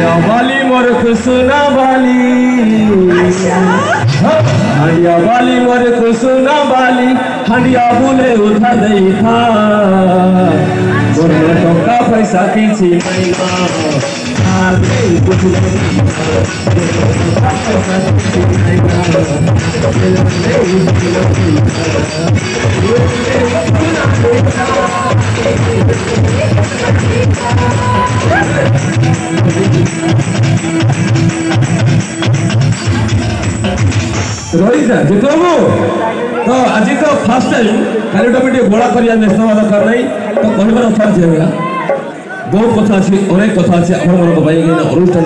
या वाली मोर खुसना वाली। हंडिया वाली मोर खुसना वाली हंडिया बोले उठा दई था मोर टका पैसा आर नहीं રોહિત જીતુ બાબુ તો આજે તો ફાસ્ટ ટાઈમ ખાલી તમે ଟିକେ ଘୋଡ଼ା କରିବା ନ୍ୟାସନାବାଦ କାରଣ ତ କହିବାର କଥା ଅଛି ଆଜ୍ଞା ବହୁତ କଥା ଅଛି ଅନେକ କଥା ଅଛି ଆପଣମାନଙ୍କ ପାଇଁ ଅନୁଷ୍ଠାନ